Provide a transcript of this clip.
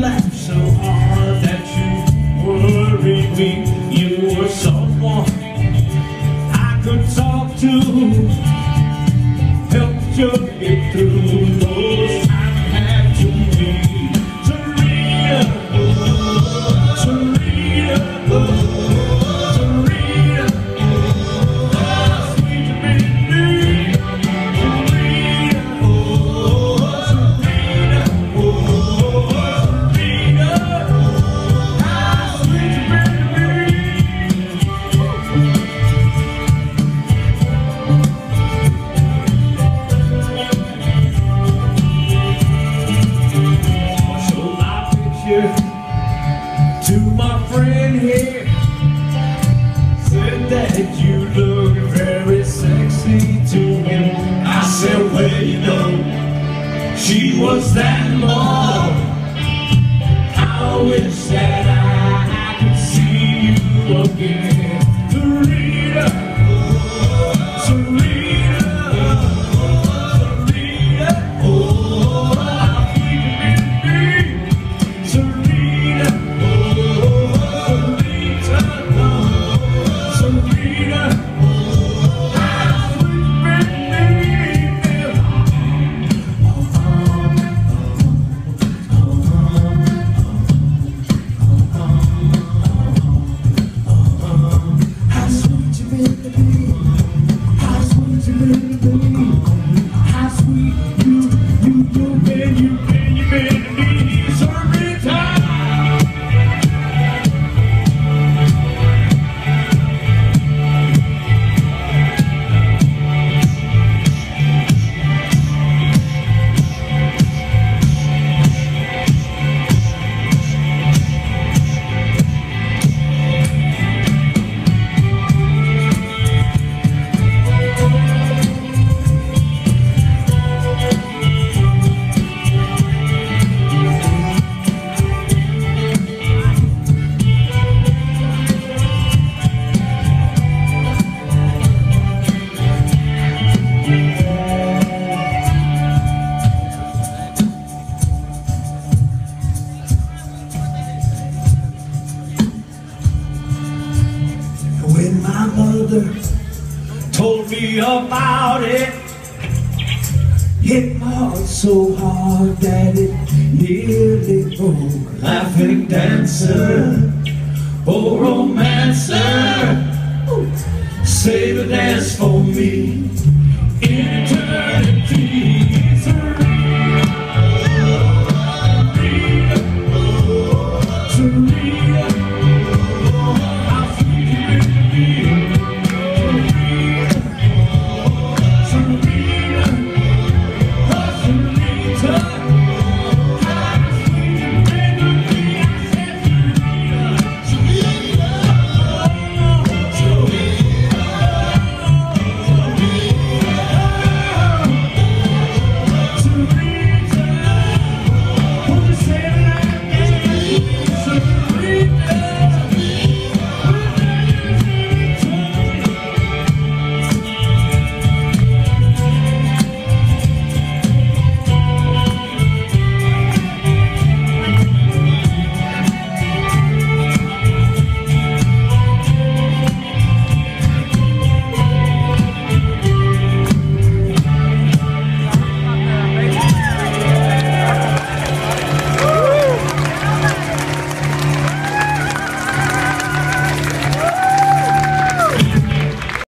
know Made you laugh so hard that you worried me. You were someone I could talk to Helped you get through Said that you look very sexy to him I said, well, you know She was that more mother told me about it. Hit my heart so hard that it nearly broke. Laughing dancer, oh romancer Save a dance for me